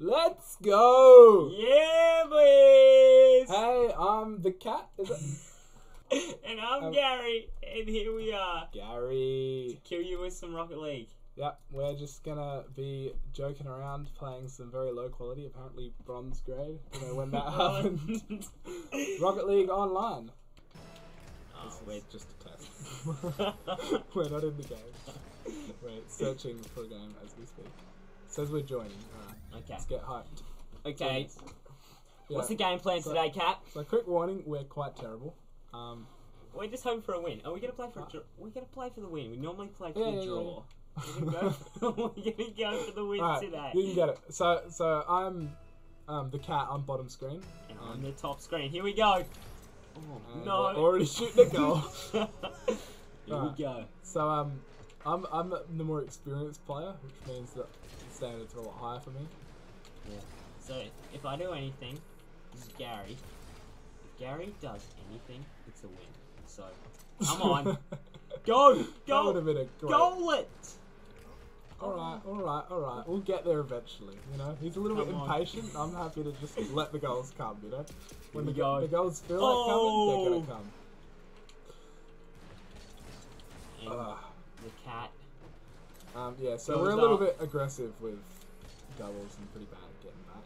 Let's go! Yeah, boys! Hey, I'm the cat. Is it and I'm Um, Gary, and here we are. Gary? To Kill you with some Rocket League. Yep, we're just gonna be joking around, playing some very low quality, apparently bronze grade. You know when that happened. Rocket League Online. Oh, This wait. is just a test. we're not in the game. We're searching for a game as we speak. Says we're joining. Okay. let's get hyped. Okay. Yeah. What's the game plan So- today, Cat? So quick warning, we're quite terrible. Um, We're just hoping for a win. Are we gonna play for a draw? We're gonna play for the win. We normally play for Yeah, the yeah, draw. We're gonna go. For, we're gonna go for the win today. you can get it. So, so I'm um, the cat on bottom screen. And on the top screen, here we go. Oh and no! already shooting a goal. here Alright. we go. so um, I'm I'm the more experienced player, which means that standards are a lot higher for me. Yeah. So if I do anything, this is Gary. If Gary does anything, it's a win. So come on, go, That would go, have been a great. goal it. All right, all right, all right. We'll get there eventually. You know, he's a little bit Come on. impatient. I'm happy to just let the goals come. You know, when the, go. the goals feel Oh. like coming, they're gonna come. And Ah. the cat. Um, yeah, so Goes we're a little up. bit aggressive with doubles and pretty bad at getting back.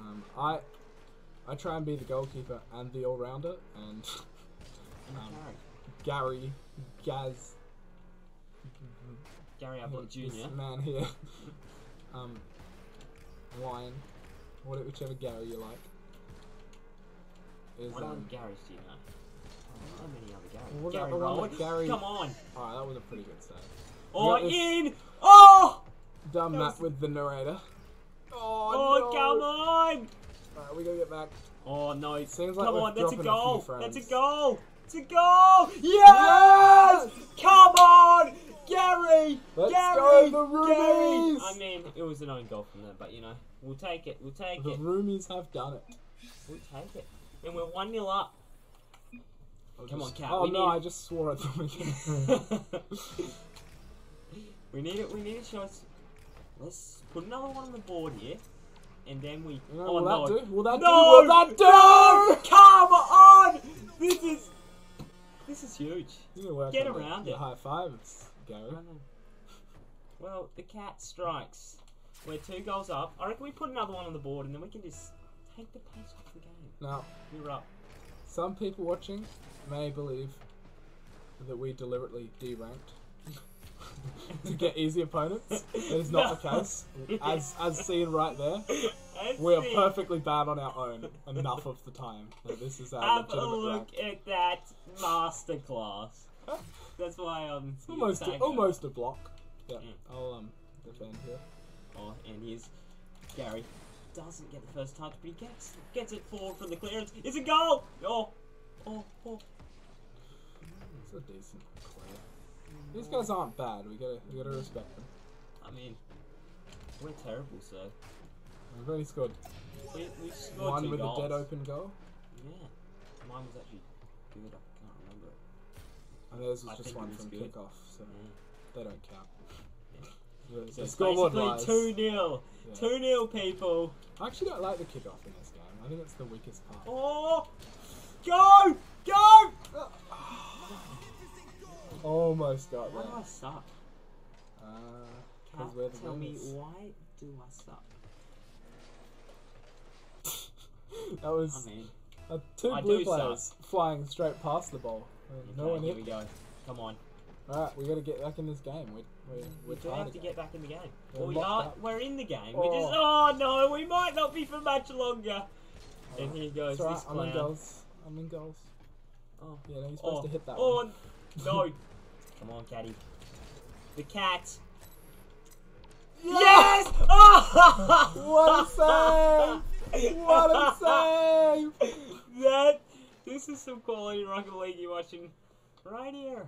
Um, I I try and be the goalkeeper and the all rounder, and And Um, Gary. Gary Gaz Gary Ablett this Jr. man here, um, wine, what- whichever Gary you like, is What other um. Garys do you know? Oh, not many other Garys. What Gary about the one that Gary- Come on. Alright, that was a pretty good save. Oh, got in. Oh. Done That was- with the narrator. Oh, Oh, no. come on. Alright, we gotta get back. Oh no! Seems like Come we're on, that's a a goal. frames. That's a goal. It's a goal. Yes! Come on, Gary. Let's Gary. go, the Gary. I mean, it was an own goal from them, but you know, we'll take it. We'll take The it. The Roomies have done it. We'll take it. And we're one 0 up. I'll Come on, just- Cat, Oh we no, need- I just swore at them again. we need it. We need show us. Let's put another one on the board here, and then we. Know, oh will no! that do? Will that no! do? Will that do? No! Come on! This is. This is huge. You can work Get around the it. high fives, Gary. Well, the cat strikes. We're two goals up. I reckon we put another one on the board and then we can just take the pace off the game. Now, We're up. some people watching may believe that we deliberately deranked to get easy opponents. That is not the case. As as seen right there, Let's we are perfectly bad on our own enough of the time. That this is our Have a look rank. at that masterclass. That's why I'm almost a, almost a block. Yeah, Yeah. I'll um defend here. Oh, and here's Gary. Doesn't get the first touch, but he gets gets it forward from the clearance. It's a goal! Oh, oh, oh. It's a decent. These guys aren't bad. We gotta we gotta respect them. I mean, we're terrible, so We've only scored we, we scored one with goals. a dead open goal, Yeah, mine was actually good. I can't remember it. and theirs was I just one was from good. kickoff, so Yeah. they don't count. Yeah. The, So the scoreboard basically lies. two 0 Yeah. two 0 people. I actually don't like the kickoff in this game. I think it's the weakest part. Oh, go, go! Oh. Almost got Why do I suck? Uh, Cat, we're the tell me why do I suck? that was I mean, uh, two I blue do players flying straight past the ball. and no okay, one here hit. we go. Come on, Alright, we gotta get back in this game. We're, we're, we're we do tired have to again. get back in the game. We're Well, we locked are. up. We're in the game. We just. Oh. Oh no, we might not be for much longer. And here goes It's alright, this I'm in clown. goals. I'm in goals. Oh, Yeah, no, you're supposed oh, to hit that oh, one. no! Come on, caddy. The cat. Yes! Oh! What a save! What a save! That. This is some quality Rocket League you're watching right here.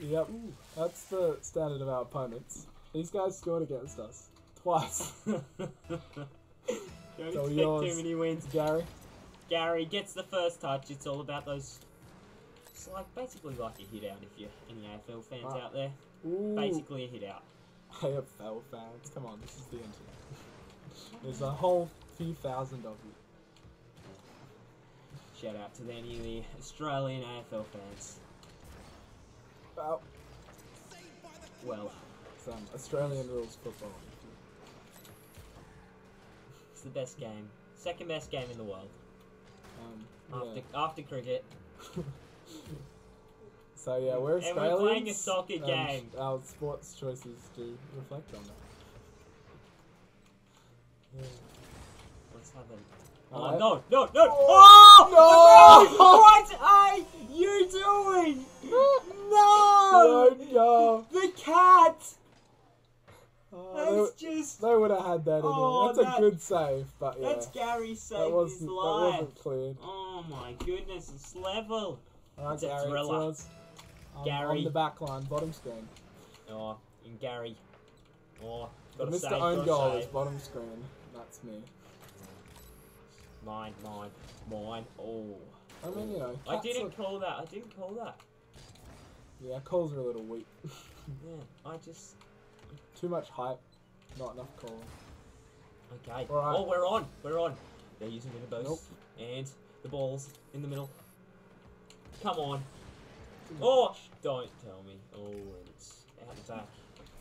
Yep, that's the standard of our opponents. These guys scored against us twice. Don't So expect yours. too many wins. Gary, Gary gets the first touch. It's all about those. It's like basically like a hit out if you're any AFL fans Wow. out there. Ooh. Basically a hit out. AFL fans, come on, this is the internet. There's a whole few thousand of you. Shout out to any of the Australian AFL fans. Well, Well, some Australian rules football. it's the best game. Second best game in the world. Um, After yeah. after cricket. so yeah, we're And we're playing a soccer game. Uh, Our sports choices do reflect on that. Yeah. What's happened? Oh Alright. no, no, no! Oh, Oh! no! What are you doing? No, No! no. The cat! Oh, That's just. they, they would have had that in Oh. That's that- a good save, but yeah, That's Gary that saved his wasn't that life. wasn't cleared. Oh my goodness, it's level. It's Gary, it's thriller. yours. I'm Gary. on the back line, bottom screen. Oh, and Gary. Oh, Mr. save, Own Goal save. is bottom screen. That's me. Mine, mine, mine. Oh. I mean, you know, I didn't are- call that. I didn't call that. yeah, calls are a little weak. Yeah, I just. Too much hype, not enough call. Okay. Alright. Oh, we're on. We're on. They're using minute boast. Nope. And the ball's in the middle. Come on. Oh, don't tell me. Oh, it's out the back.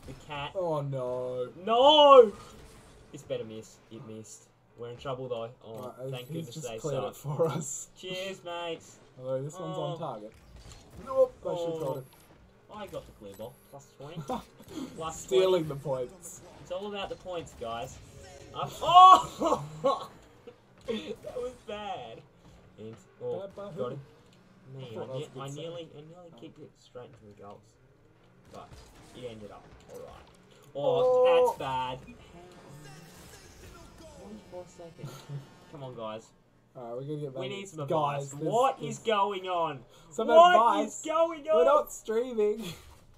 The cat. Oh no. No! It's better miss. It missed. We're in trouble though. Oh, Alright, thank goodness they cleared it for us. Cheers, mates. Although this one's on Oh. target. Nope, I should have Oh. got I got the clear ball. Plus 20. it. Plus Stealing the points. It's all about the points, guys. Up. Uh, oh! that was bad. And, oh, got it. Me, I I, ne- I nearly, I nearly kicked it straight into the goals. But it ended up alright. Oh, Oh. that's oh. bad. 24 seconds. Come on, guys. Alright, we're gonna get back. We need some Guys, advice. this- What this- is going on? Some What is advice. going on? We're not streaming.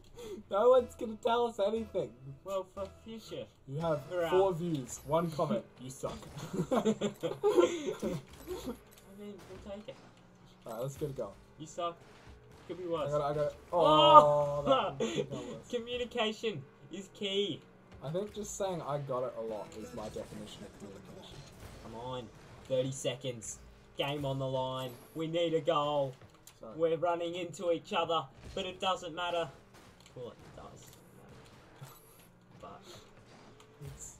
no one's gonna tell us anything. Well, for future. You have We're out. four views, one comment. You suck. I mean, we'll take it. Alright, let's get it going. You suck. Could be I worse. got, I got. Oh! Oh, that could go worse. Communication is key. I think just saying I got it a lot is my definition of communication. Come on. 30 seconds. Game on the line. We need a goal. Sorry. We're running into each other, but it doesn't matter. Well, it does matter. But It's,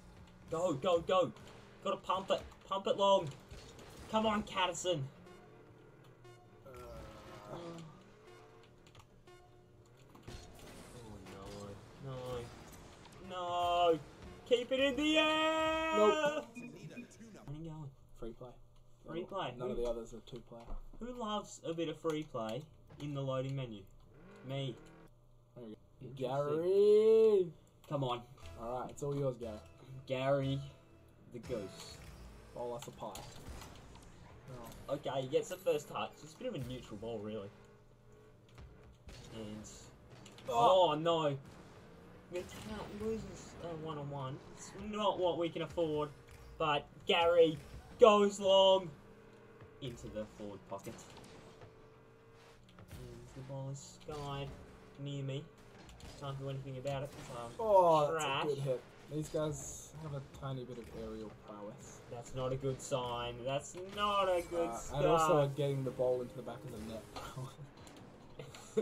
go, go, go. Gotta pump it. Pump it long. Come on, Caddison. No! Keep it in the air. Nope. Running going. free play. Free play. None of the others are two player. Who loves a bit of free play in the loading menu? Me. There you Interesting. Gary! Come on, Alright, it's all yours, Gary. Gary, the goose. Bowl us a pie. Oh. Okay, he gets the first touch. It's a bit of a neutral ball, really. And oh, oh no, loses a one on one. It's not what we can afford. But Gary goes long into the forward pocket. And the ball is skied near me. Can't do anything about it I'm Oh, that's Trash. a good hit. These guys have a tiny bit of aerial prowess. That's not a good sign. That's not a good Uh, start. and also getting the ball into the back of the net.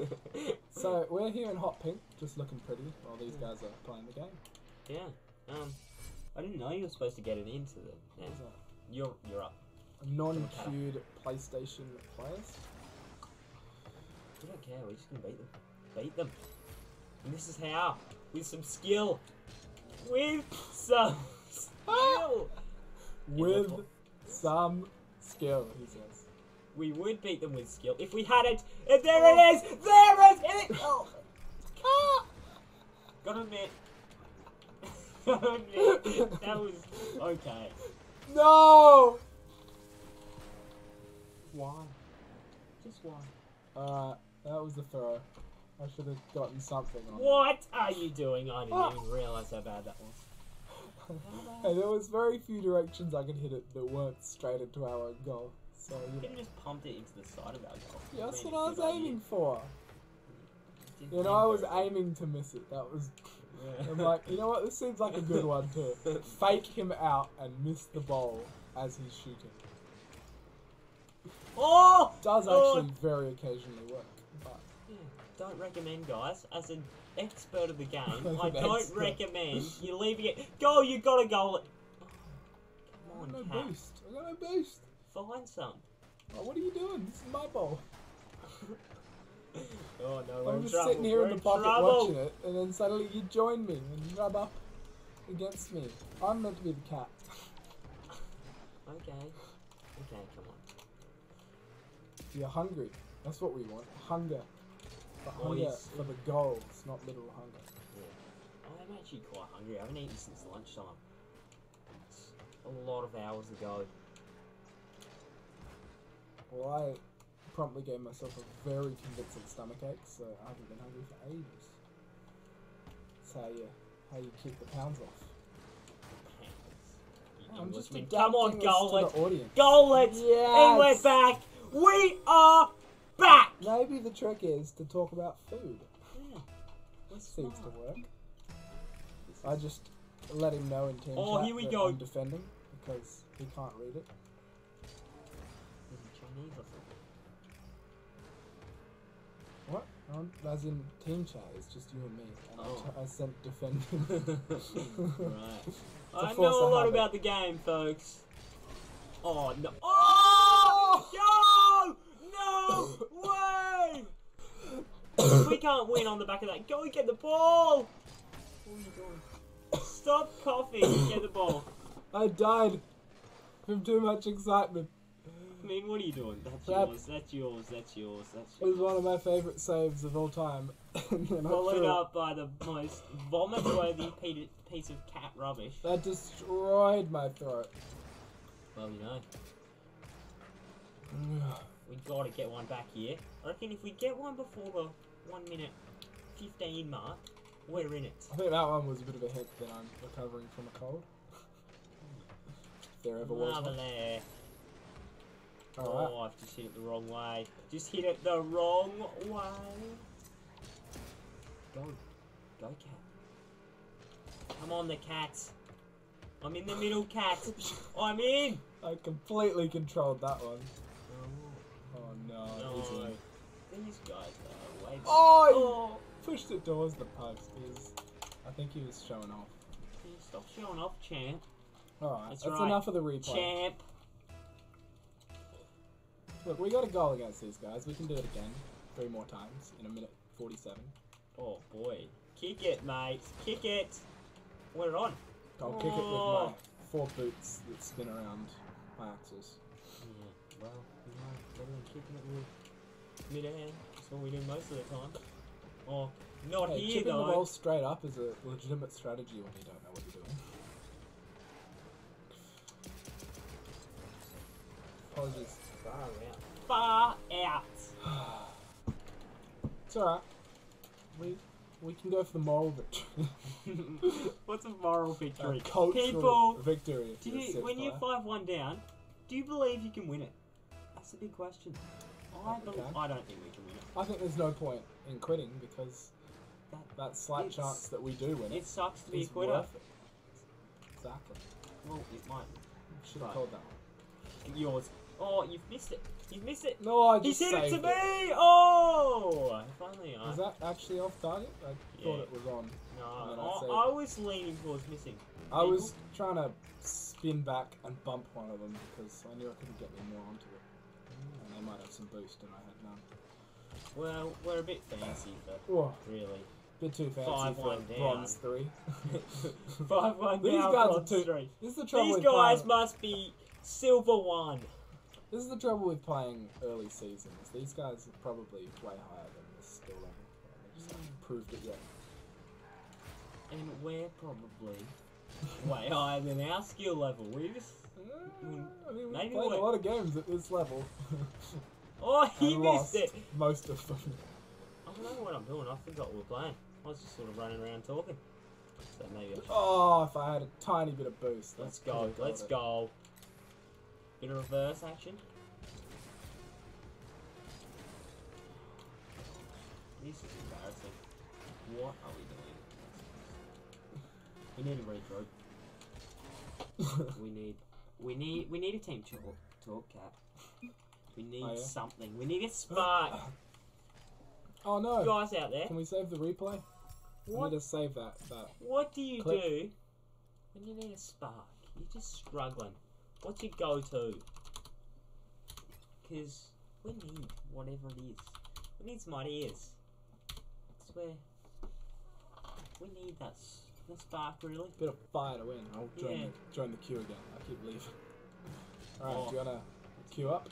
so we're here in hot pink, just looking pretty while these guys are playing the game. yeah. Um, I didn't know you were supposed to get it into the. Yeah. You're you're up. non-queued PlayStation players. We don't care. We're just gonna beat them. Beat them. And this is how. With some skill. With some skill. With some skill, he says. We would beat them with skill if we had it. And there oh. it is. There it is. Oh. Gotta admit. Gotta admit. That was okay. No! Why? Just one. Alright, uh, that was the throw. I should have gotten something on. What are you doing? I didn't even ah! realize how bad that was. and there was very few directions I could hit it that weren't straight into our own goal. So You could have just pumped it into the side of our goal. yeah, that's what I was aiming for. You know, I was aiming to miss it. That was I'm like, you know what? This seems like a good one to fake him out and miss the ball as he's shooting. Oh! Does Oh! actually very occasionally work, but Yeah, don't recommend, guys. As an expert of the game, I don't expert. recommend you leaving it. Go, you gotta it. Oh, come got on, no boost. I got no boost. Find some. Oh, what are you doing? This is my ball. Oh no, I'm in just trouble. sitting here we're in the pocket trouble. watching it, and then suddenly you join me and rub up against me. I'm meant to be the cat. Okay. Okay, come on. You're hungry. That's what we want. Hunger. But hunger for the goals, not literal hunger. I'm actually quite hungry. I haven't eaten since lunchtime. It's a lot of hours ago. Well, I promptly gave myself a very convincing stomachache, so I haven't been hungry for ages. That's how you how you keep the pounds off. I'm just Come on, this goal to it. the audience. Goal it. And we're back. We are back. Maybe the trick is to talk about food. Yeah. We're Seems to work. I just let him know in team Oh, chat here we go. I'm defending because he can't read it. This is Chinese or something. What? Um, as in team chat, it's just you and me. And I Oh. t- I sent defending. right. I know a lot habit. about the game, folks. Oh no! Oh! Yo! No way! we can't win on the back of that. Go and get the ball. What are you doing? Stop coughing. and Get the ball. I died from too much excitement. I mean, what are you doing? That's That- yours. That's yours. That's yours. That's It was one of my favourite saves of all time. and then I Followed threw it. up by the most vomit-worthy pe- piece of cat rubbish. That destroyed my throat. Well, you know, we gotta get one back here. I reckon if we get one before the one minute fifteen mark, we're in it. I think that one was a bit of a hint that I'm recovering from a cold. if there ever was one. Lovely. Oh, I've just hit it the wrong way. Just hit it the wrong way. Go, go, cat. Come on, the cat. I'm in the middle, cat. I'm in. I completely controlled that one. Oh, Oh no, no. These guys are way. Oh, he Oh. pushed it towards the post. He's, I think he was showing off. Stop showing off, champ. Alright, That's that's, right. enough of the replay. Champ. Look, we got a goal against these guys. We can do it again. Three more times in a minute 47. Oh boy. Kick it, mate. Kick it. We're on. I'll kick it with Oh. my four boots that spin around my axes. Yeah, well, you know, better than kicking it with mid-air. That's what we do most of the time. Oh, not Hey, here chipping the ball straight up is a legitimate strategy when you don't know what you're doing. Apologies. Far out. Far out. It's alright. We we can go for the moral victory. What's a moral A victory? cultural People, victory. do you, when you're 5-1 down, do you believe you can win it? That's a big question. I, think we bel can. I don't think we can win it. I think there's no point in quitting because That, that slight chance that we do win it it sucks to be a quitter. Exactly. Well, it might. Should have Right. called that one. Yours. Oh, you've missed it. You've missed it. No, I He's just hit it to saved me! Oh! Finally, I. Was that actually off target? I thought it was on. No, I I, was leaning towards missing. I was trying to spin back and bump one of them because I knew I couldn't get any more onto it. And they might have some boost and I had none. Well, we're a bit fancy for Oh, really. bit too fancy Five for bronze three. Five one These down, guys are too- three. This is the trouble These guys playing. must be silver one. This is the trouble with playing early seasons. These guys are probably way higher than this skill level. They just haven't proved it yet. And we're probably way higher than our skill level. We just. Uh, I mean, we've played a lot of games at this level. Oh, he missed it! most of them. I don't know what I'm doing. I forgot we were playing. I was just sort of running around talking. So maybe I should. Oh, if I had a tiny bit of boost. Let's go. Let's it. go. Bit of reverse action. This is embarrassing. What are we doing? We need a regroup. We need, we need, we need a team talk, talk cap. We need Oh, yeah? something. We need a spark. oh no! Guys out there, Can we save the replay? We what, need to save that. That. what do you Clip. do when you need a spark? You're just struggling. What's your go-to? Because we need whatever it is. We need some ideas. I swear. We need that, the spark, really. Bit of fire to win. I'll join Yeah. the join the queue again. I keep leaving. Alright, Oh. do you wanna queue up?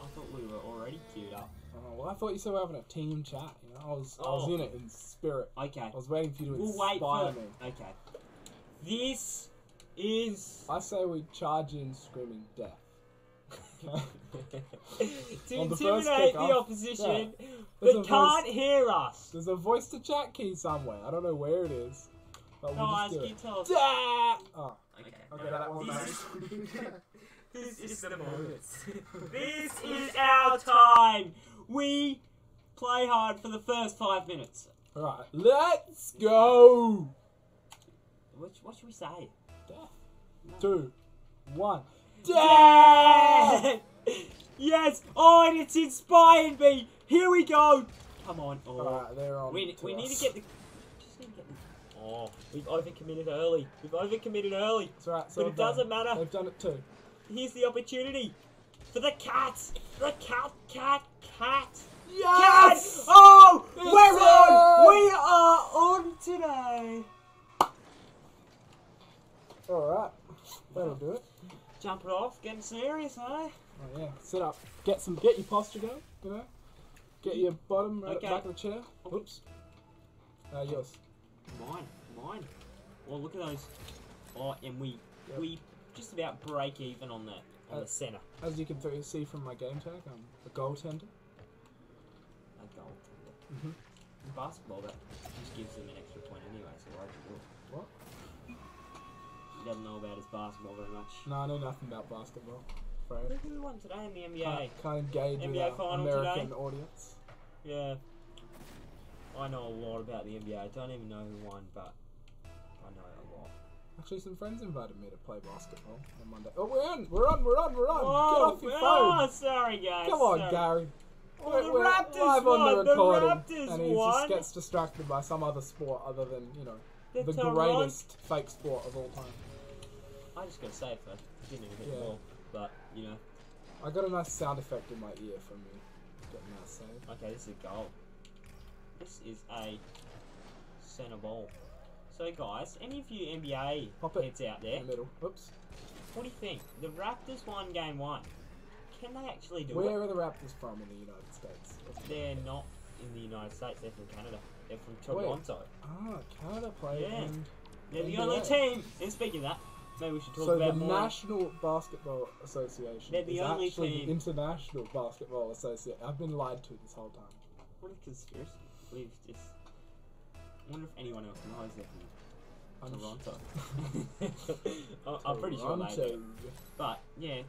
I thought we were already queued up. Oh, well, I thought you said we were having a team chat. You know, I was I was Oh. in it in spirit. Okay. I was waiting for you to We'll inspire me. Okay. This is. I say we charge in screaming death. To On the first intimidate the kickoff, opposition There's that a can't voice- hear us. There's a voice to chat key somewhere. I don't know where it is. But we'll Guys, just do you it. tell us? Da- Oh, Okay. okay, that one. This is the moment. this is our time. We play hard for the first five minutes. Alright, let's go! What, what should we say? Two, one. Death! yes! Oh, and it's inspired me! Here we go! Come on. Oh. Alright, they're on. we need to get the. Just need to get the. Oh, we've overcommitted early. We've overcommitted early. It's alright, so But it done- doesn't matter. They've done it too. Here's the opportunity for the cat. The cat, cat, cat. Cat! Yes! Oh, It's we're on. on! We are on today. Alright, that'll do it. Jump it off, getting serious, eh? Oh yeah, sit up. Get some, get your posture going. You know, get your bottom right Okay. back of the chair. Oops. Uh, yours. Mine, mine. Well, look at those. Oh, and we Yep. we just about break even on the on Uh, the center. As you can see from my game tag, I'm a goaltender. A goal. Mhm. In basketball, that just gives them an extra point anyway. So why do? He doesn't know about his basketball very much. No, I know nothing about basketball. Afraid. Look who won today in the NBA. Can't, can't engage with NBA our final American today. audience. Yeah. I know a lot about the NBA. I don't even know who won, but I know a lot. Actually, some friends invited me to play basketball on Monday. Oh, we're on! We're on! We're on! We're on! Whoa, Get off your oh, phone! sorry guys. Come on, sorry. Gary. Oh, We're- the we're live on won. the The recording, Raptors and he won. just gets distracted by some other sport other than you know The the greatest fake sport of all time. I just gotta say it first. I didn't even hit Yeah. the ball, but you know. I got a nice sound effect in my ear from me getting that save. Okay, this is a goal. This is a center ball. So guys, any of you NBA Pop it heads out in there, the middle. Whoops. what do you think? The Raptors won game one. Can they actually do Where it? are the Raptors from in the United States? They're not in the United States. They're from Canada. They're from Wait. Toronto. Ah, Canada play Yeah. and They're the NBA. only team. And speaking of that, maybe we should talk so the more. National Basketball Association They're the is only actually team. the International Basketball Association. I've been lied to this whole time. What a conspiracy. We've just. I wonder if anyone else knows from I'm Toronto. I- I'm pretty sure they Toronto. do. But yeah,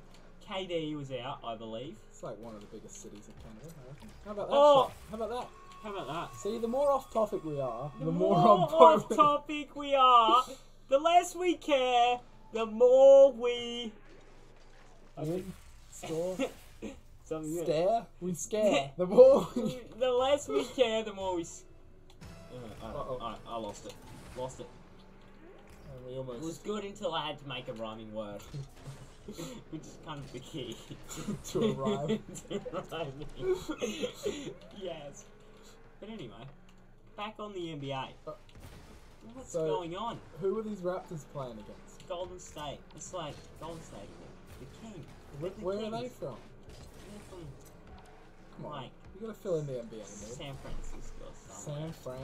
KD was out, I believe. It's like one of the biggest cities in Canada. I reckon. How about that? Oh! shot? How about that? How about that? See, the more off topic we are, the, more, more, on point. off topic we are, the less we care, the more we. Win, score, Something good. stare, we scare. The more we... the less we care, the more we. s- Uh, Uh-oh. I, I, I lost it. Lost it. And we It was good until I had to make a rhyming word. Which is kind of the key. To a rhyme. to rhyming. yes. But anyway, back on the NBA. Uh, What's so- going on? Who are these Raptors playing against? Golden State. It's like Golden State. The king. Where, the where are they from? They're from Come on, Like, you gotta fill in the NBA, dude. San Francisco. somewhere. San Fran.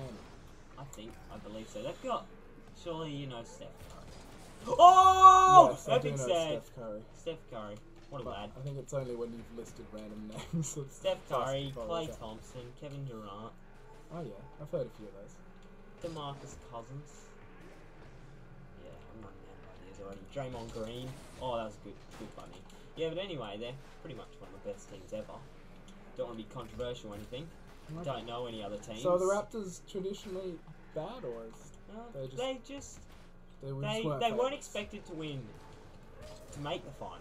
I think. I believe so. They've got. Surely you know Steph Curry. Oh! yes, I do know. Steph Curry. Steph Curry. What a But lad. I think it's only when you've listed random names. of Steph Curry, Klay Thompson, Kevin Durant, Oh yeah, I've heard a few of those. DeMarcus Cousins. Yeah, I'm running out of ideas already. Draymond Green. Oh, that was good. Good funny. Yeah, but anyway, they're pretty much one of the best teams ever. Don't want to be controversial or anything. Okay. Don't know any other teams. So are the Raptors traditionally bad or is No, They just- they just They, just weren't they weren't expected to win to make the final.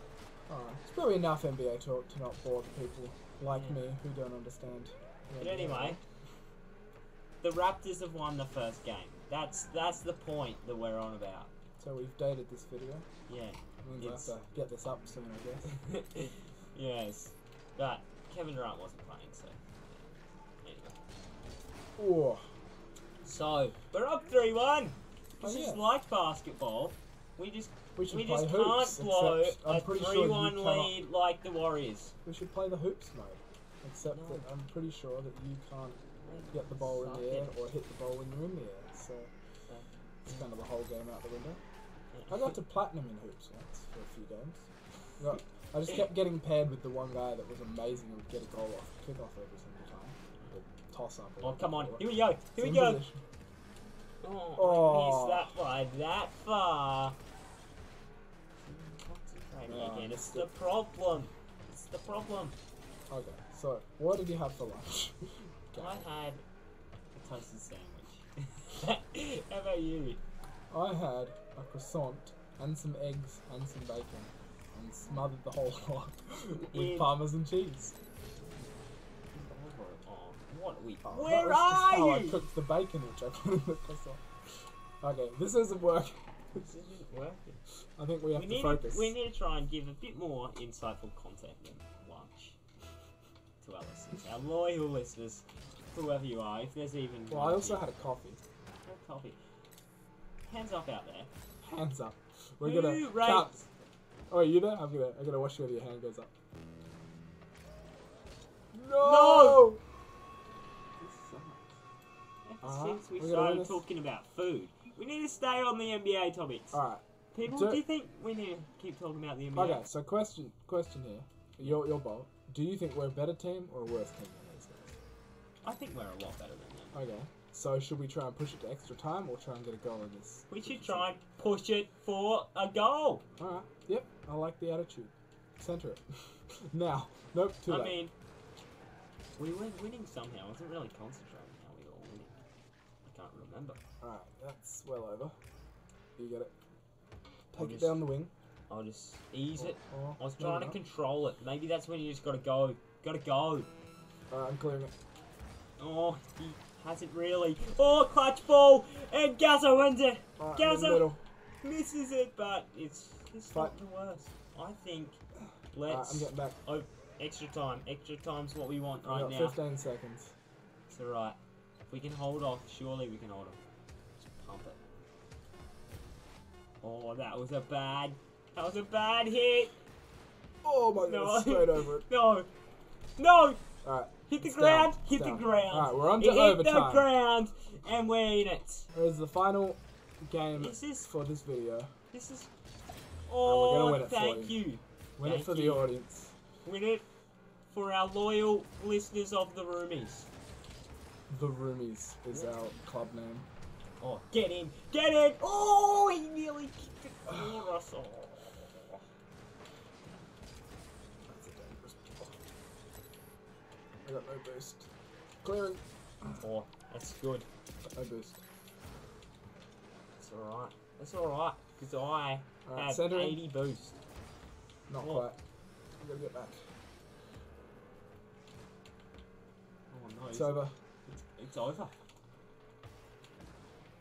Alright, it's probably enough NBA talk to not bore the people like Yeah. me who don't understand. But anyway, the Raptors have won the first game. That's that's the point that we're on about. So we've dated this video. Yeah. Means I have to get this up soon, I guess. yes. But Kevin Durant wasn't playing, so anyway. Oh, So we're up three one. Oh, this Oh, is like basketball. We just we should we just hoops. can't blow a three sure one lead like the Warriors. We should play the hoops mode. Except No. that I'm pretty sure that you can't get the ball in the air it. or hit the ball when you're in the air. So it's kind of the whole game out the window. I got to platinum in hoops once for a few games. I, got, I just kept getting paired with the one guy that was amazing and would get a goal off, kick off every single time. Or toss up. or Oh come on! Here we go! Here we go! position. Oh, Oh. That by that far. Again. It's the problem. It's the problem. Okay, so what did you have for lunch? I had a toasted sandwich. How about you? I had a croissant and some eggs and some bacon and smothered the whole lot with In- parmesan cheese. Oh, what we? That Where just are how I you? cooked the bacon which I put in the croissant. Okay, this isn't working. This isn't working. I think we have We to need, focus. to, we need to try and give a bit more insightful content than lunch to our listeners, our loyal listeners, whoever you are. If there's even Well, I also had a coffee. Coffee. Hands up out there. Hands up. We're Who gonna rates- count. Oh, you there? I'm gonna. I'm gonna watch whether your hand goes up. No. Ever Uh-huh. since we We're gonna win started talking about food, we need to stay on the NBA topics. All right. People, Do- do you think we need to keep talking about the NBA? Okay. So question. Question here. Your your bolt. Do you think we're a better team or a worse team than these guys? I think we're a lot better than them. Okay. So should we try and push it to extra time or try and get a goal in this? We should try and push it for a goal. All right. Yep. I like the attitude. Center it. now. Nope. Too I late. mean, we were winning somehow. I wasn't really concentrating how we were winning. I can't remember. All right. That's well over. You get it. I'll Take it just- down the wing. I'll just ease it. Or- I was trying to not. control it. Maybe that's when you just gotta go. Gotta go. All right. I'm clearing it. Oh, he hasn't really. Oh, clutch ball! And Gaza wins it! Right, Gaza misses it, but it's, it's Fight. not the worst. I think let's. I'm getting back. oh, extra time. Extra time's what we want right now. 15 seconds. It's alright. If we can hold off, surely we can hold off. Just pump it. Oh, that was a bad. That was a bad hit. Oh my No. god, straight over it. No. No! Alright, Hit the It's ground! down, Hit it's the ground! Alright, we're on to it hit the ground, and we're in it. here's the final game This is for this video. this is. we're Oh, gonna win it for thank you. you. Win Thank it for the you. audience. Win it for our loyal listeners of the roomies. The Roomies is our club name. Oh, get in, get in! Oh, he nearly kicked it for us. Oh. That's a dangerous ball. I got no boost. Clearing. oh, that's good. No boost. That's alright. That's alright, because I have in. 80 boost. Not Oh. quite. I'm gonna get back. Oh no, It's it's, over. it's, it's over.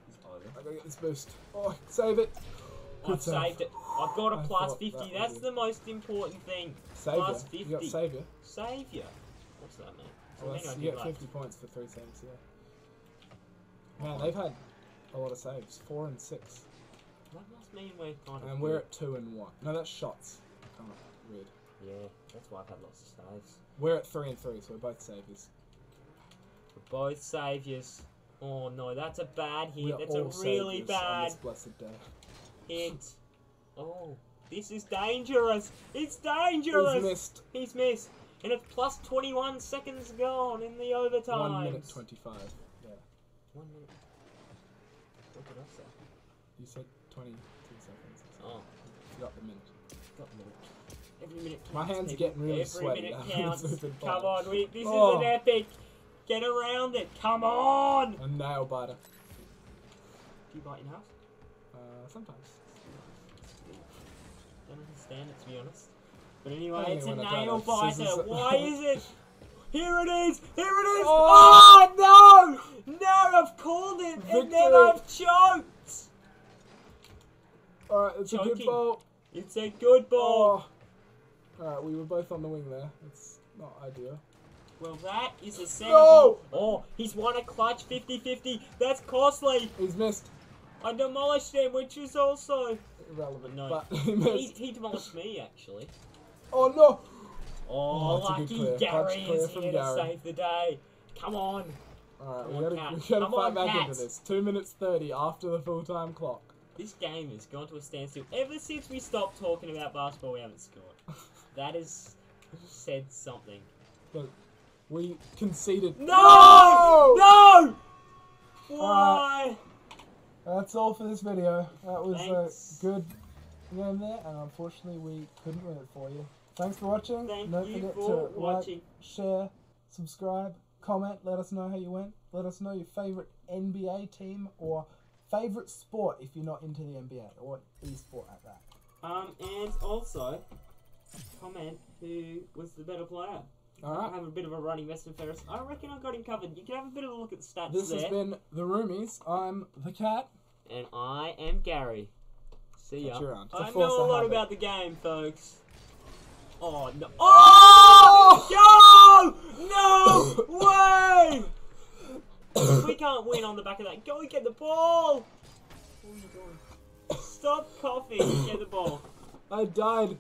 It's over. I gotta get this boost. Oh, save it. Good I've save. saved it. I've got a plus thought 50. that That's the most important thing. Savior. Plus You got 50. Savior. Savior. What's that? Does Well, mean that's, I you get like- 50 points for three saves, yeah. Man, they've had a lot of saves. Four and six. That must mean we're kind of. And we're at two and one. No, that's shots. Oh, weird. Yeah, that's why I've had lots of saves. We're at three and three, so we're both saviors. We're both saviors. Oh no, that's a bad hit. That's a really on bad this blessed day. hit. Oh, this is dangerous. It's dangerous. He's missed. He's missed. And it's plus 21 seconds gone in the overtime. One minute twenty-five. Yeah, One minute. What did I say? you said twenty-two seconds. Oh, Forgot the minute. got a minute. Every minute counts. My hand's people. getting really Every sweaty minute counts. Come fun. on, we, this Oh. is an epic. Get around it. Come on. A nail biter. Do you bite in half? Uh, sometimes. Don't understand it to be honest. But anyway, it's a when I try nail biter. Why is it? Here it is! Here it is! Oh! Oh, no! No, I've called it, and then I've choked. Alright, it's a good ball. It's a good ball. Oh. Alright, we were both on the wing there. It's not ideal. Well, that is a centre No! ball. Oh, he's won a clutch 50-50. That's costly. He's missed. I demolished him, which is also Irrelevant. No. But he he, he demolished me actually. Oh no! Oh, Oh, lucky. Gary is here to save the day. Come on. Alright, we gotta, we gotta Come fight on, back into this. Two minutes thirty after the full time clock. This game has gone to a standstill. Ever since we stopped talking about basketball, we haven't scored. That has said something. We conceded. No! No! Why? That's all for this video. That was Thanks. a good game there, and unfortunately we couldn't win it for you. Thanks for watching. Thank Don't you forget for to like, watching. share, subscribe, comment. Let us know how you went. Let us know your favorite NBA team or favorite sport if you're not into the NBA or esport at that. Um, and also comment who was the better player. All I have a bit of a running Western Ferris. I reckon I got him covered. You can have a bit of a look at the stats This there. has been the Roomies. I'm the cat. And I am Gary. See ya. Catch you around. It's a I know a lot about the game, folks. Oh no! Oh! No! No way! we can't win on the back of that. Go and get the ball. What are you? Stop coughing. Get the ball. I died